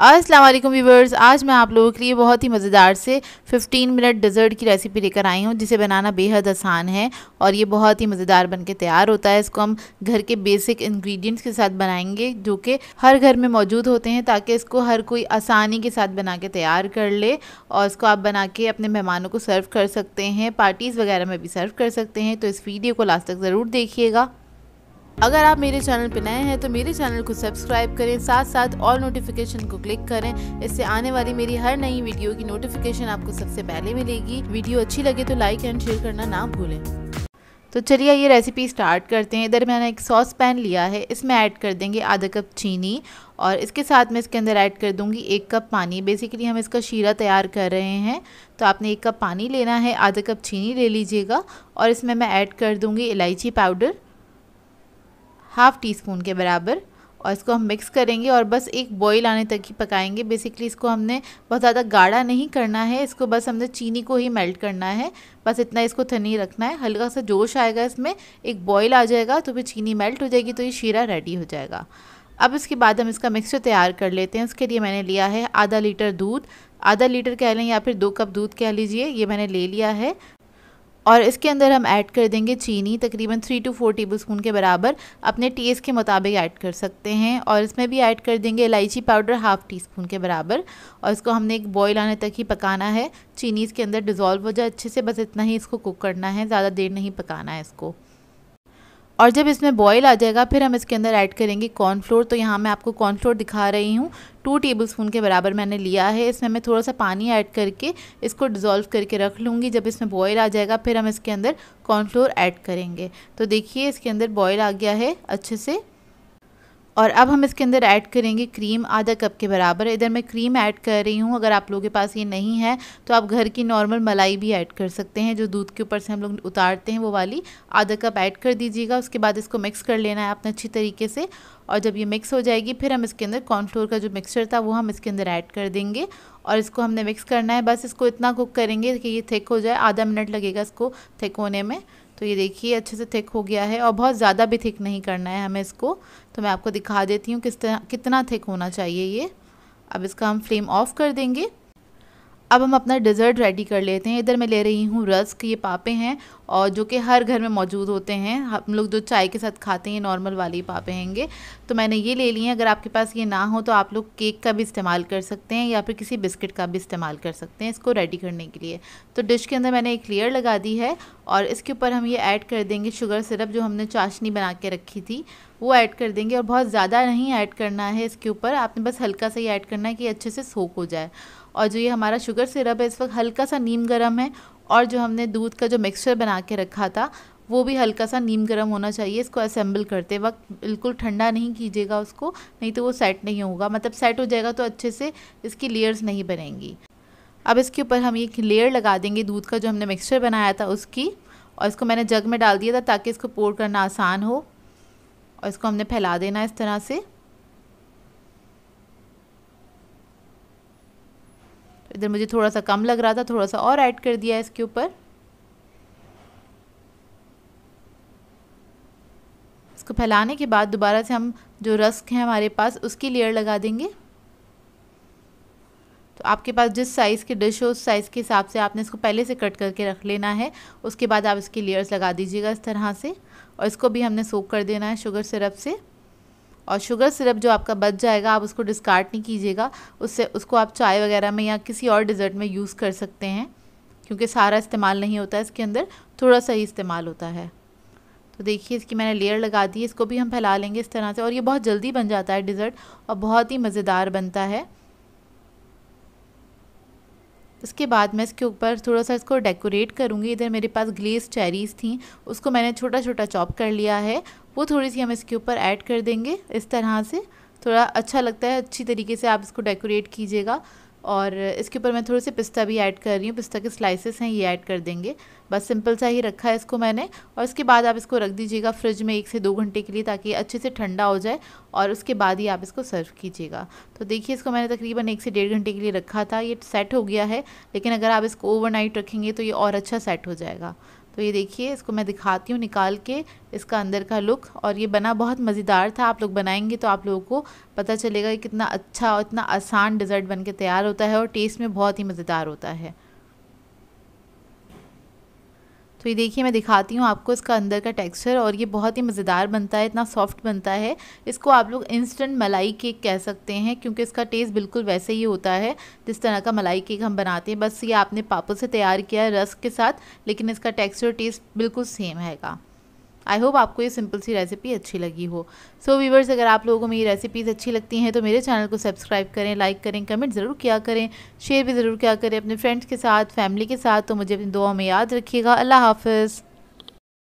अस्सलाम वालेकुम व्यूवर्स, आज मैं आप लोगों के लिए बहुत ही मज़ेदार से 15 मिनट डिज़र्ट की रेसिपी लेकर आई हूँ, जिसे बनाना बेहद आसान है और ये बहुत ही मज़ेदार बन के तैयार होता है। इसको हम घर के बेसिक इंग्रेडिएंट्स के साथ बनाएँगे, जो कि हर घर में मौजूद होते हैं, ताकि इसको हर कोई आसानी के साथ बना के तैयार कर ले और इसको आप बना के अपने मेहमानों को सर्व कर सकते हैं पार्टीज़ वगैरह में भी सर्व कर सकते हैं। तो इस वीडियो को लास्ट तक ज़रूर देखिएगा। अगर आप मेरे चैनल पर नए हैं तो मेरे चैनल को सब्सक्राइब करें साथ साथ ऑल नोटिफिकेशन को क्लिक करें। इससे आने वाली मेरी हर नई वीडियो की नोटिफिकेशन आपको सबसे पहले मिलेगी। वीडियो अच्छी लगे तो लाइक एंड शेयर करना ना भूलें। तो चलिए ये रेसिपी स्टार्ट करते हैं। इधर मैंने एक सॉस पैन लिया है। इसमें ऐड कर देंगे आधा कप चीनी और इसके साथ मैं इसके अंदर ऐड कर दूँगी एक कप पानी। बेसिकली हम इसका शीरा तैयार कर रहे हैं। तो आपने एक कप पानी लेना है, आधा कप चीनी ले लीजिएगा और इसमें मैं ऐड कर दूँगी इलायची पाउडर हाफ़ टी स्पून के बराबर और इसको हम मिक्स करेंगे और बस एक बॉईल आने तक ही पकाएँगे। बेसिकली इसको हमने बहुत ज़्यादा गाढ़ा नहीं करना है, इसको बस हमने चीनी को ही मेल्ट करना है। बस इतना इसको थनी रखना है। हल्का सा जोश आएगा इसमें, एक बॉईल आ जाएगा तो फिर चीनी मेल्ट हो जाएगी तो ये शीरा रेडी हो जाएगा। अब इसके बाद हम इसका मिक्सचर तैयार कर लेते हैं। उसके लिए मैंने लिया है आधा लीटर दूध। आधा लीटर कह लें या फिर दो कप दूध कह लीजिए, ये मैंने ले लिया है। और इसके अंदर हम ऐड कर देंगे चीनी, तकरीबन three two four tablespoon के बराबर अपने टेस्ट के मुताबिक ऐड कर सकते हैं। और इसमें भी ऐड कर देंगे इलायची पाउडर हाफ़ टी स्पून के बराबर। और इसको हमने एक बॉयल आने तक ही पकाना है। चीनी इसके अंदर डिज़ोल्व हो जाए अच्छे से, बस इतना ही इसको कुक करना है, ज़्यादा देर नहीं पकाना है इसको। और जब इसमें बॉयल आ जाएगा, फिर हम इसके अंदर ऐड करेंगे कॉर्नफ्लोर तो यहाँ मैं आपको कॉर्नफ्लोर दिखा रही हूँ। टू टेबल स्पून के बराबर मैंने लिया है। इसमें मैं थोड़ा सा पानी ऐड करके इसको डिज़ोल्व करके रख लूँगी। जब इसमें बॉयल आ जाएगा, फिर हम इसके अंदर कॉर्नफ्लोर ऐड करेंगे। तो देखिए, इसके अंदर बॉयल आ गया है अच्छे से। और अब हम इसके अंदर ऐड करेंगे क्रीम आधा कप के बराबर इधर मैं क्रीम ऐड कर रही हूँ, अगर आप लोगों के पास ये नहीं है तो आप घर की नॉर्मल मलाई भी ऐड कर सकते हैं, जो दूध के ऊपर से हम लोग उतारते हैं, वो वाली आधा कप ऐड कर दीजिएगा। उसके बाद इसको मिक्स कर लेना है आपने अच्छी तरीके से, और जब ये मिक्स हो जाएगी, फिर हम इसके अंदर कॉर्नफ्लोर का जो मिक्सचर था, वो हम इसके अंदर ऐड कर देंगे और इसको हमने मिक्स करना है। बस इसको इतना कुक करेंगे कि ये थिक हो जाए, आधा मिनट लगेगा इसको थिक होने में। तो ये देखिए, अच्छे से थिक हो गया है और बहुत ज़्यादा भी थिक नहीं करना है हमें इसको। तो मैं आपको दिखा देती हूँ किस तरह, कितना थिक होना चाहिए ये। अब इसका हम फ्लेम ऑफ़ कर देंगे। अब हम अपना डिज़र्ट रेडी कर लेते हैं। इधर मैं ले रही हूँ रस्क ये पापे हैं। और जो कि हर घर में मौजूद होते हैं। हम लोग जो चाय के साथ खाते हैं नॉर्मल वाली पापे हैंगे। तो मैंने ये ले लिए हैं। अगर आपके पास ये ना हो तो आप लोग केक का भी इस्तेमाल कर सकते हैं या फिर किसी बिस्किट का भी इस्तेमाल कर सकते हैं इसको रेडी करने के लिए। तो डिश के अंदर मैंने एक लेयर लगा दी है और इसके ऊपर हम ये ऐड कर देंगे शुगर सिरप जो हमने चाशनी बना के रखी थी, वो ऐड कर देंगे। और बहुत ज़्यादा नहीं ऐड करना है इसके ऊपर। आपने बस हल्का सा ही ऐड करना है कि अच्छे से सोख हो जाए। और जो ये हमारा शुगर सिरप है, इस वक्त हल्का सा नीम गर्म है और जो हमने दूध का जो मिक्सचर बना के रखा था, वो भी हल्का सा नीम गर्म होना चाहिए, इसको असेंबल करते वक्त। बिल्कुल ठंडा नहीं कीजिएगा उसको, नहीं तो वो सेट नहीं होगा। मतलब सेट हो जाएगा तो अच्छे से इसकी लेयर्स नहीं बनेंगी। अब इसके ऊपर हम एक लेयर लगा देंगे दूध का जो हमने मिक्सचर बनाया था उसकी, और इसको मैंने जग में डाल दिया था ताकि इसको पोर करना आसान हो, और इसको हमने फैला देना इस तरह से। इधर मुझे थोड़ा सा कम लग रहा था, थोड़ा सा और ऐड कर दिया है इसके ऊपर। इसको फैलाने के बाद दोबारा से हम जो रस्क है हमारे पास, उसकी लेयर लगा देंगे। तो आपके पास जिस साइज़ की डिश हो, उस साइज़ के हिसाब से आपने इसको पहले से कट करके रख लेना है। उसके बाद आप इसकी लेयर्स लगा दीजिएगा इस तरह से। और इसको भी हमने सोक कर देना है शुगर सिरप से। और शुगर सिरप जो आपका बच जाएगा, आप उसको डिस्कार्ड नहीं कीजिएगा। उससे, उसको आप चाय वगैरह में या किसी और डिज़र्ट में यूज़ कर सकते हैं, क्योंकि सारा इस्तेमाल नहीं होता है इसके अंदर, थोड़ा सा ही इस्तेमाल होता है। तो देखिए, इसकी मैंने लेयर लगा दी, इसको भी हम फैला लेंगे इस तरह से, और ये बहुत जल्दी बन जाता है डिज़र्ट और बहुत ही मज़ेदार बनता है। इसके बाद मैं इसके ऊपर थोड़ा सा इसको डेकोरेट करूँगी। इधर मेरे पास ग्लेस चेरीज़ थी, उसको मैंने छोटा छोटा चॉप कर लिया है। वो थोड़ी सी हम इसके ऊपर ऐड कर देंगे इस तरह से। थोड़ा अच्छा लगता है, अच्छी तरीके से आप इसको डेकोरेट कीजिएगा। और इसके ऊपर मैं थोड़े से पिस्ता भी ऐड कर रही हूँ। पिस्ता के स्लाइसेस हैं, ये ऐड कर देंगे। बस सिंपल सा ही रखा है इसको मैंने। और इसके बाद आप इसको रख दीजिएगा फ्रिज में एक से दो घंटे के लिए ताकि अच्छे से ठंडा हो जाए और उसके बाद ही आप इसको सर्व कीजिएगा। तो देखिए इसको मैंने तकरीबन एक से डेढ़ घंटे के लिए रखा था। ये सेट हो गया है, लेकिन अगर आप इसको ओवरनाइट रखेंगे तो ये और अच्छा सेट हो जाएगा। तो ये देखिए, इसको मैं दिखाती हूँ निकाल के, इसका अंदर का लुक। और ये बना बहुत मज़ेदार था, आप लोग बनाएँगे तो आप लोगों को पता चलेगा कि कितना अच्छा और इतना आसान डिज़र्ट बन के तैयार होता है और टेस्ट में बहुत ही मज़ेदार होता है। तो ये देखिए, मैं दिखाती हूँ आपको इसका अंदर का टेक्सचर और ये बहुत ही मज़ेदार बनता है, इतना सॉफ्ट बनता है। इसको आप लोग इंस्टेंट मलाई केक कह सकते हैं, क्योंकि इसका टेस्ट बिल्कुल वैसे ही होता है, जिस तरह का मलाई केक हम बनाते हैं। बस ये आपने पापड़ से तैयार किया है रस के साथ, लेकिन इसका टेक्स्चर टेस्ट बिल्कुल सेम हैगा। आई होप आपको ये सिंपल सी रेसिपी अच्छी लगी हो। सो so, वीवर्स अगर आप लोगों को मेरी रेसिपीज़ अच्छी लगती हैं तो मेरे चैनल को सब्सक्राइब करें लाइक करें कमेंट ज़रूर किया करें शेयर भी ज़रूर किया करें अपने फ्रेंड्स के साथ फैमिली के साथ तो मुझे अपनी दुआ में याद रखिएगा। अल्लाह हाफ़